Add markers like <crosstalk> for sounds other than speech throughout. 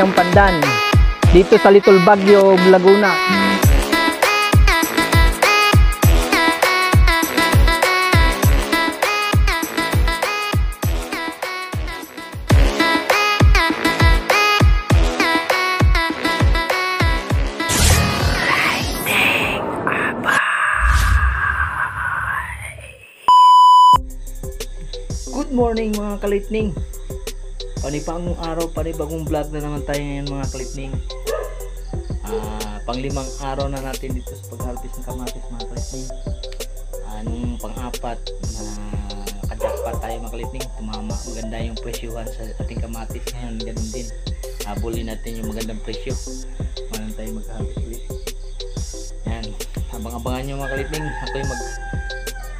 ng Pandan dito sa Little Baguio, Laguna. Good morning mga kalitning. Panibagong araw, panibagong vlog na naman tayo ngayon mga kalitning. Ah, panglimang araw na natin dito sa pag-harvest ng kamatis mga kalitning. Anong pang-apat na kajakpat tayo mga kalitning. Tumama, maganda yung presyuhan sa ating kamatis ngayon. Ganun din. Habulin natin yung magandang presyo. Malang tayo mag-harvest ulit. Yan. Abang-abangan nyo mga kalitning. Ako yung mag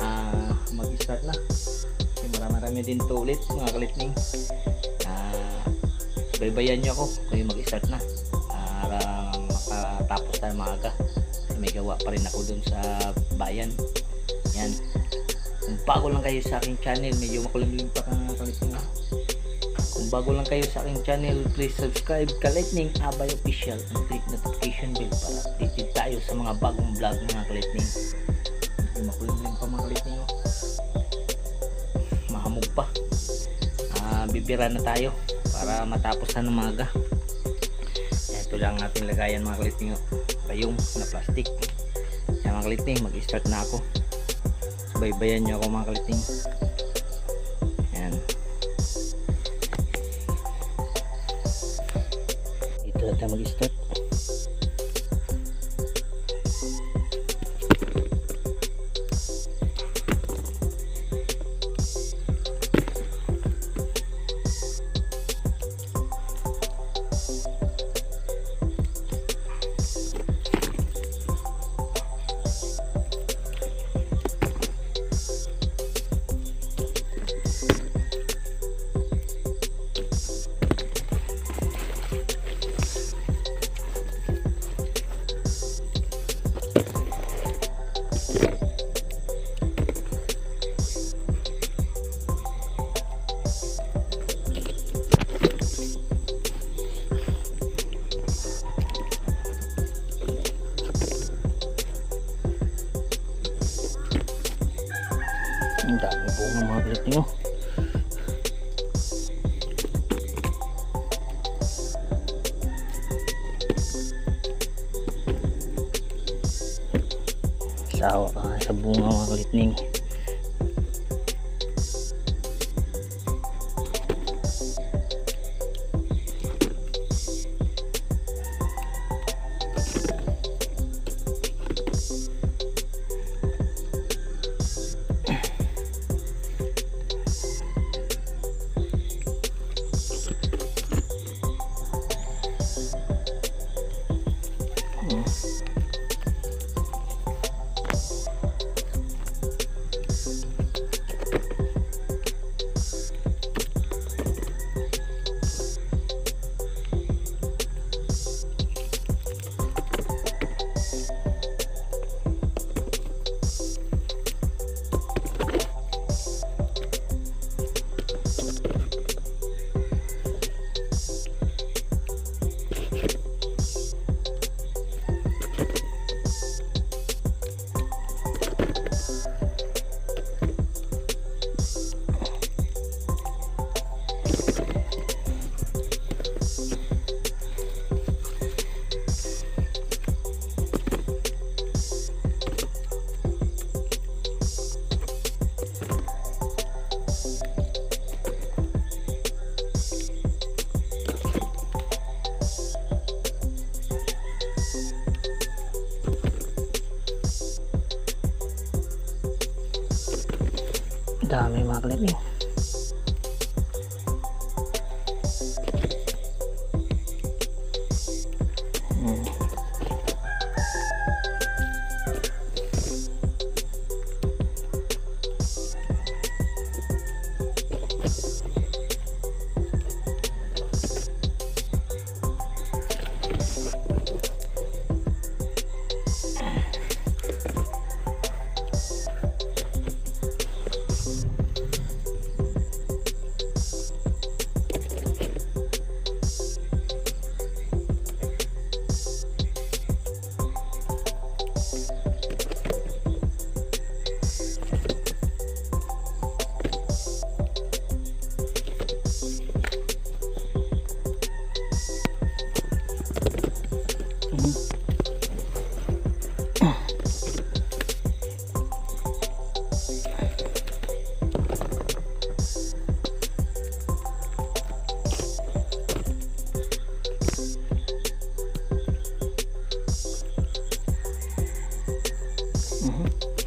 ah, mag-start na. Marami-rami din to ulit mga kalitning. Baybayan nyo ako kayo mag-start na para makatapos tayo maaga. May gawa pa rin ako dun sa bayan. Yan. Kung bago lang kayo sa aking channel, medyo makulimlim pa ka kalitning. ah. Kung bago lang kayo sa aking channel, please subscribe Kalitning Abay Official and click notification bell para updated tayo sa mga bagong vlog mga Kalitning. Medyo makulimlim pa mga Kalitning. oh mahamog pa Ah, bibira na tayo para matapos na ng maga ito lang ating lagayan mga kaliting payong na plastic. Yan mga kaliting mag start na ako. Baybayan nyo ako mga kaliting sawa ka. Sa bunga mga kalitning Mm-hmm.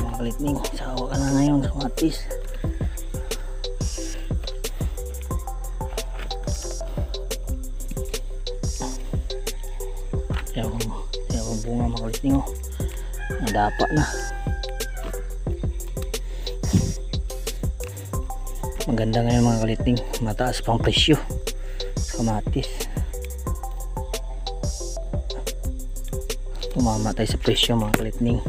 Oo nga mga kalitning. Sawa ka na ngayon sa matis. Ewan mo. Ewan bunga mga kalitning oh. Nadapa na. Maganda ngayon mga kalitning. Mataas pang presyo. Kamatis. Tumama tayo sa presyo mga kalitning.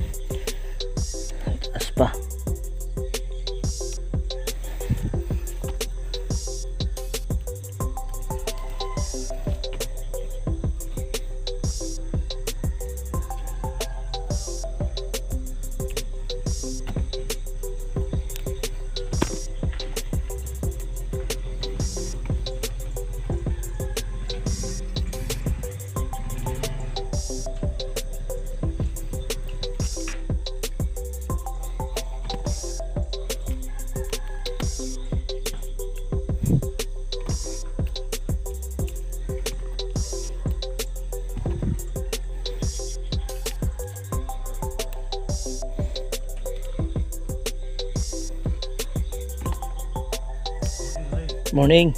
Morning.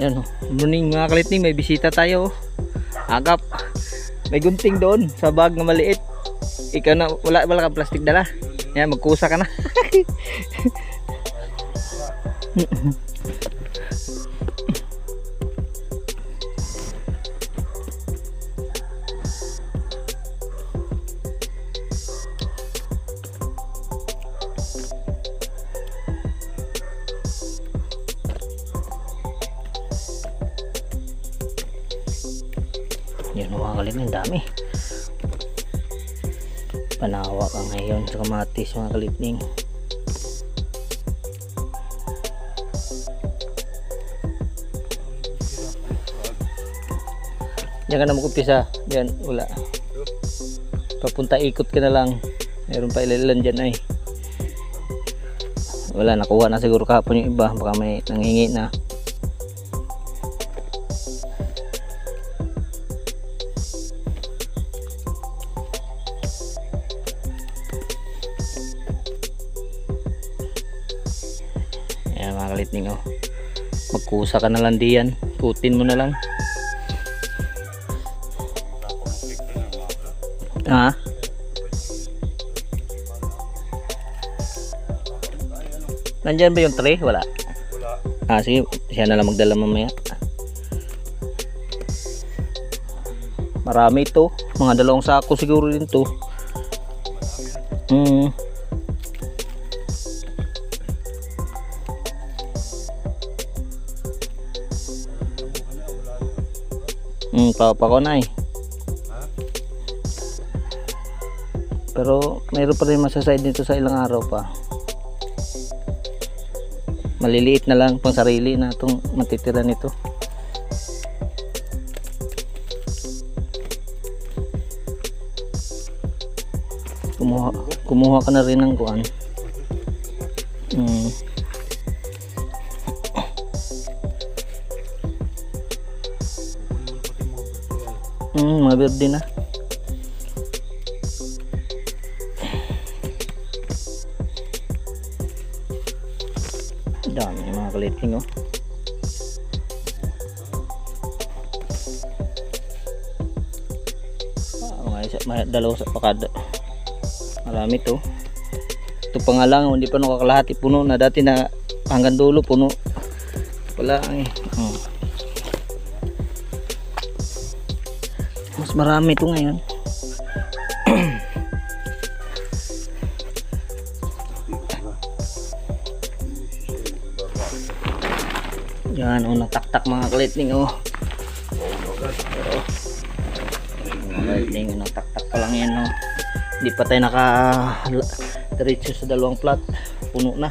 Yan. Morning mga kalitning, may bisita tayo. Agap. May gunting doon sa bag na maliit. Ikaw na, wala, wala kang plastic dala. Yan, magkusa ka na. <laughs> Yan mga kalitning, dami. Panawa ka ngayon sa kamatis mga kalitning. Diyan ka na mag-umpisa. Diyan, wala. Papunta ikot ka na lang. Meron pa ilalan dyan ay. Wala, nakuha na siguro kahapon yung iba. Baka may nanghingi na. Magkusa ka na lang diyan. Putin mo na lang. Ha? Nandyan ba yung tray? Wala. Wala. Ah, sige. Siya na lang magdala mamaya. Marami ito. Mga dalawang sako siguro din to. Hmm. Papa ko na eh. Pero mayroon pa rin masaside dito sa ilang araw pa. Maliliit na lang pang sarili na itong matitira nito. Kumuha, kumuha ka na rin ng kuan. Verde na. Dami mga kaliting oh. Ah, mga isa, mga dalawa sa pakada. Marami to. Ito pa nga lang, hindi pa nakakalahati puno na dati na hanggang dulo puno. Wala eh. Marami to ngayon. Yan, oh, nataktak mga kalitning, oh. Pero, mga kalitning, oh, nataktak pa lang yan, oh. Hindi pa tayo naka diretso sa dalawang plat. Puno na.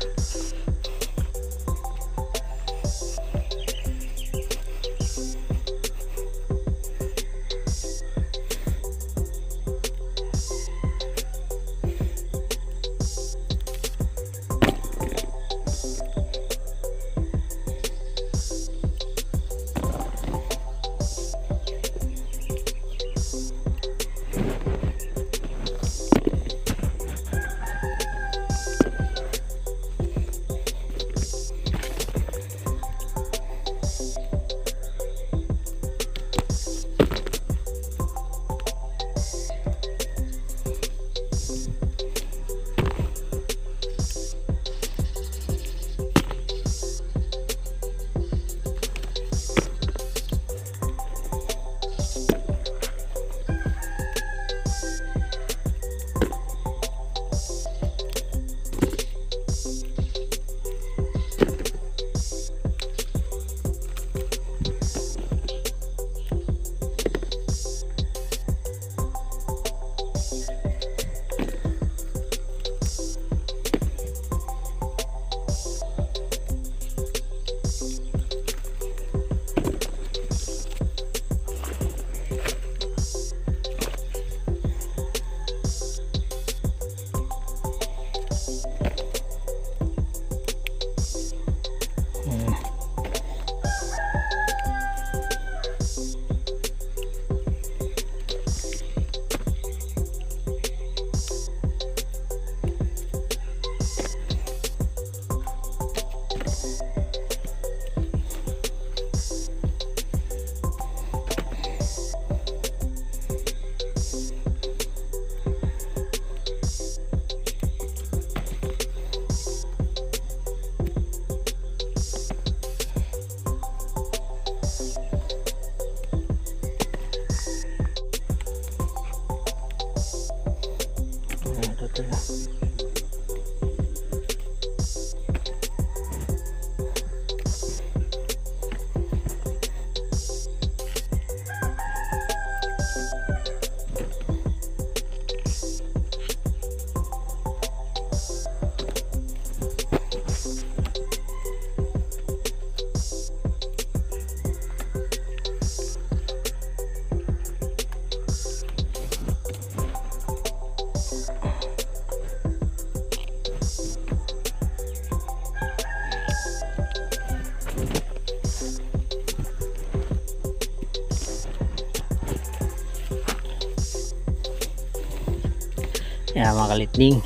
Ayan mga kalitning.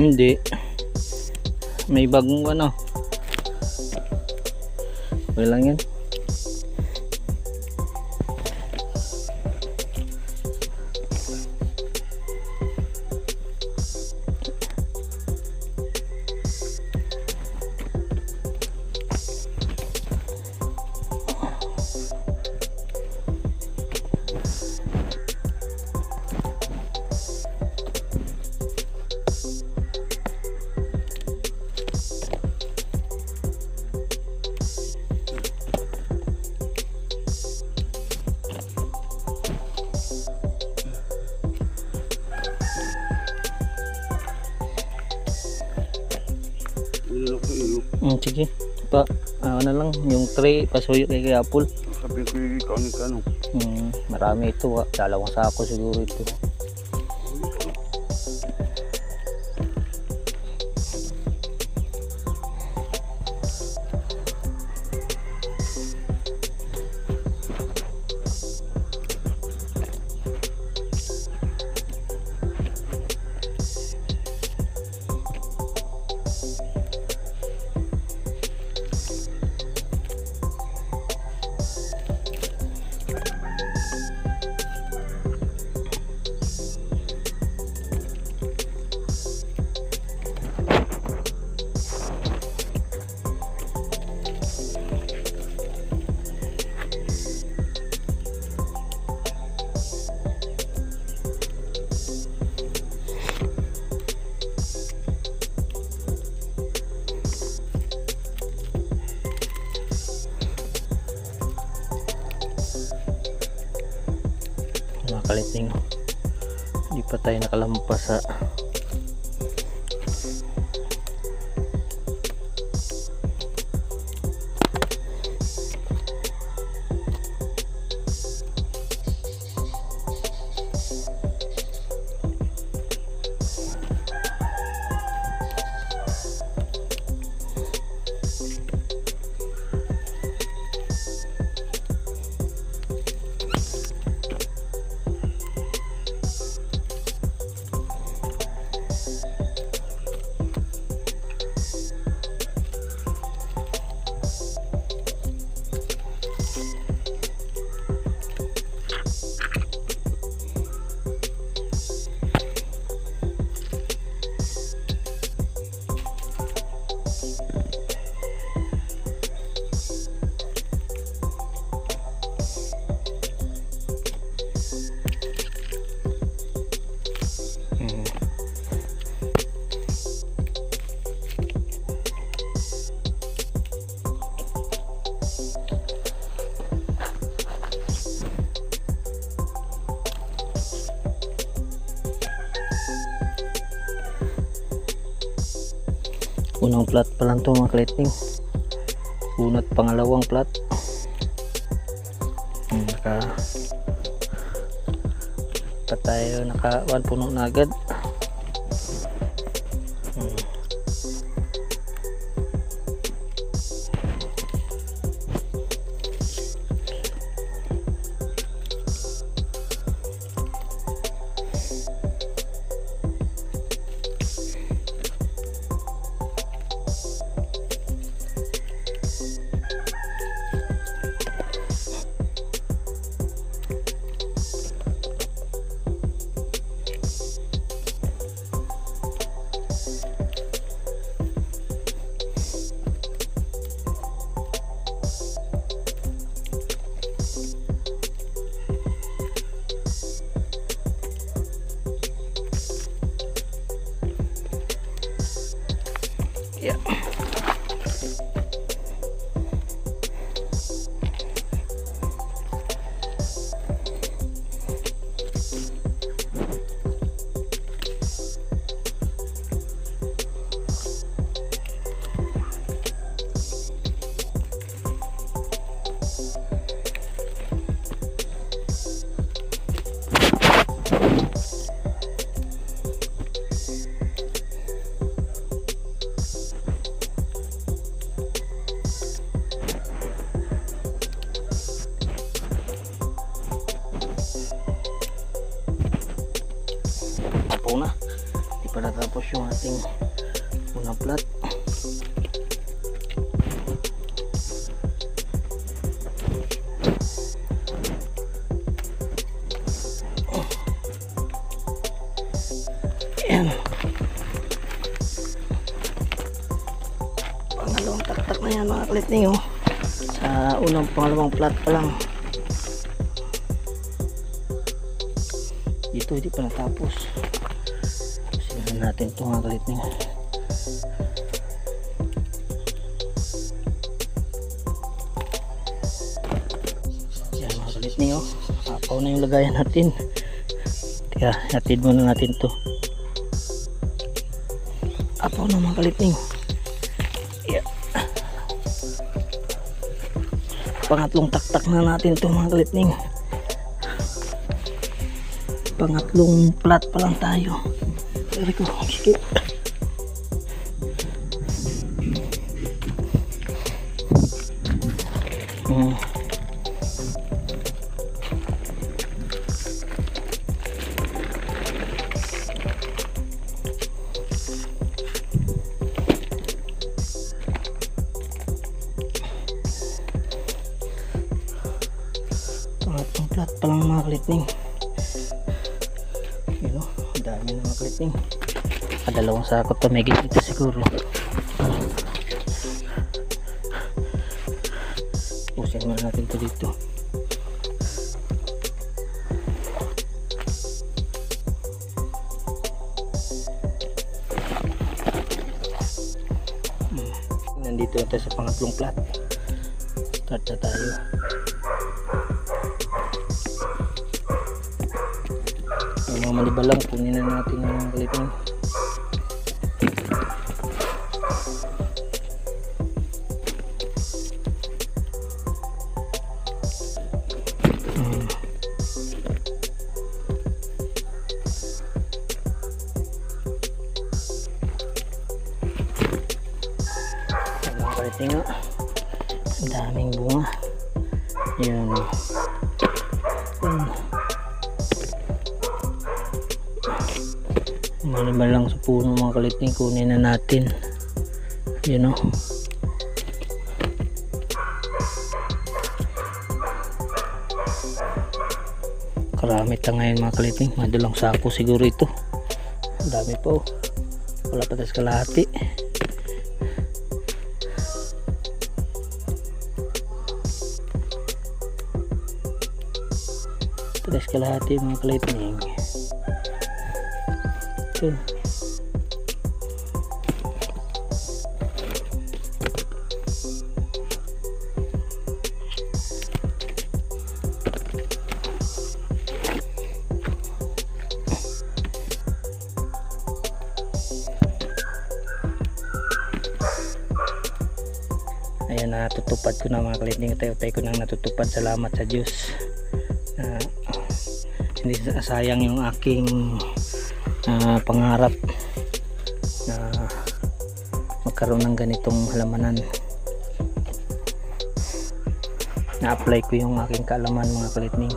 Hindi. May bagong ano. Okay lang yan. Hmm, sige. Pa, ano na lang, yung tray, pasuyo kay kay Apple. Sabi ko yung ikaw ni Kano. Hmm, marami ito. ah. Dalawang sako siguro ito. Kaliting. Hindi pa tayo nakalampas sa pa lang to mga kaliting. Una't pangalawang plat. Naka pa tayo naka one puno na agad. Unang pangalawang plat pa lang. Dito hindi pa natapos. Sinan natin ito mga kalit ninyo. Yan mga kalit ninyo. Apaw na yung lagayan natin. Kaya hatid muna natin to. Apaw na mga kalit pangatlong taktak na natin ito mga kalitning pangatlong plat pa lang tayo. Dari ko sige Pangatlong plat pa lang mga kalitning. Yun o, dami na mga kalitning. Kadalawang sakot pa may dito siguro. Pusin muna natin to dito. Hmm. Nandito na tayo sa pangatlong plat. Start na tayo. Mga malibalang kunin na natin mga kalipin. Hmm. Ang daming bunga. Yan. Hmm. Maliban lang sa puno mga kaliting kunin na natin. Yun o. Karami ta ngayon mga kaliting. Madalang sako siguro ito. Ang dami po. Wala pa kalahati. Tres kalahati mga kaliting. Ito. Ayan, natutupad ko na mga kaliting. Tayo-tayo ko nang natutupad. Salamat sa Diyos. Na hindi sayang yung aking ah, pangarap na magkaroon ng ganitong halamanan. Na-apply ko yung aking kaalaman mga kalitning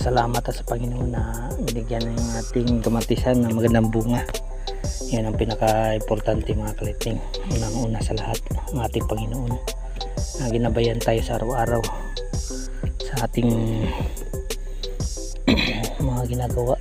salamat sa Panginoon na binigyan ng ating kamatisan na magandang bunga. Yan ang pinaka-importante mga kalitning unang una sa lahat ang ating Panginoon na ginabayan tayo sa araw-araw sa ating <clears throat> mga ginagawa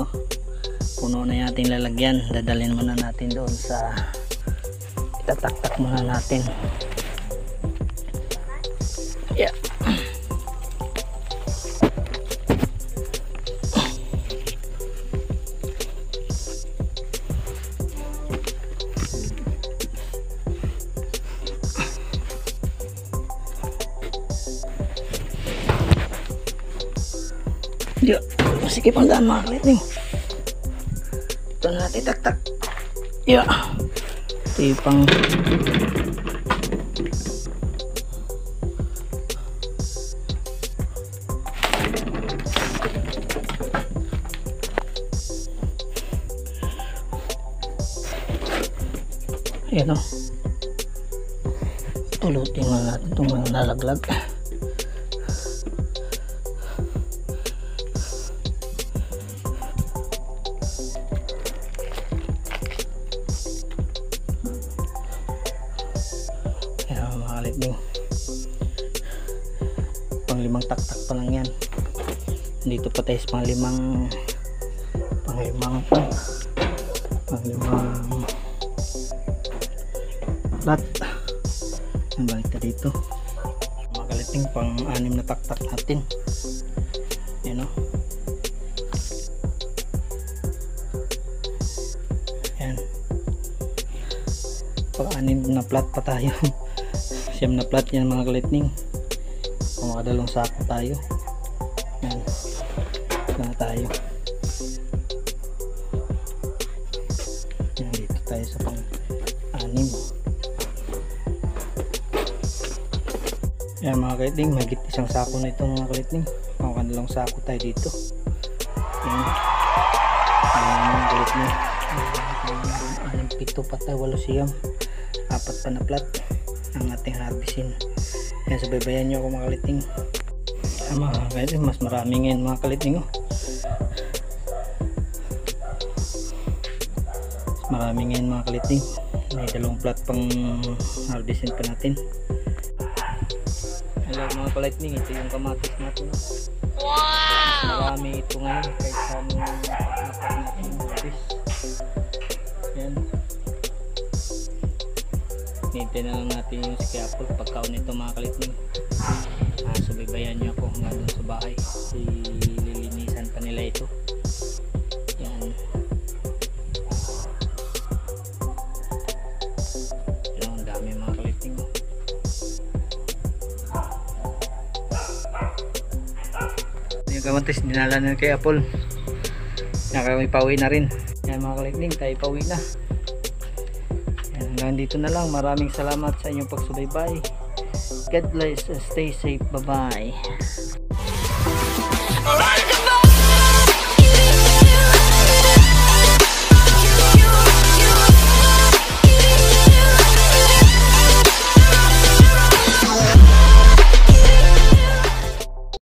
oh. Puno na yung ating lalagyan. Dadalhin muna natin doon sa itataktak muna natin. Sige pang daan mga klitning. Ito na natin taktak. Yo. Ito yung pang Ayan o. Tulutin mo natin itong mga nalaglag. Ayan Dito pa tayo sa pang limang pang limang pang limang flat. Ang balik ka dito. Mga kaliting pang anim na taktak natin. Ayan o. Ayan. Pang anim na plat pa tayo. <laughs> Siyam na plat yan mga kalitning. Kung makadalong sako tayo. Kalitning, magit isang sako na ito mga kalitning. Ang kanilang sako tayo dito. Ayan. Ayan mga kalitning. Ayan, pito pa tayo, walo siyam. Apat pa na plat ang ating harvestin. Ayan, sabaybayan nyo ako mga kaliting. Ayan mga kaliting, mas marami ngayon mga kaliting. Oh. Marami ngayon mga kaliting. May dalawang plat pang harvestin pa natin. Mga kaliting, ito yung kamatis natin. Wow! Marami ito ngayon kaysa nung nakapag natin harvest. Ayan. Hintay na lang natin yung Apple pagkaon nito mga kalitning. Ah, subaybayan niyo ako hanggang doon sa bahay. Si lilinisan pa nila ito. kamatis dinala na kay Apple. Naka may pauwi na rin. Yan mga kaligning tayo pauwi na. Yan, hanggang dito na lang. Maraming salamat sa inyong pagsubaybay. God bless. Stay safe. Bye bye